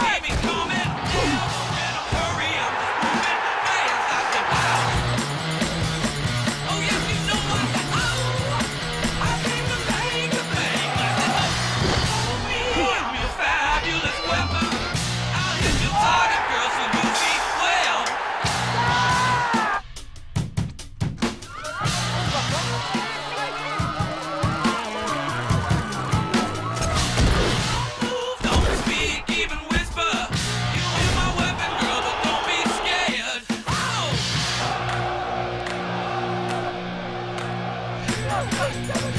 Gaming Oh,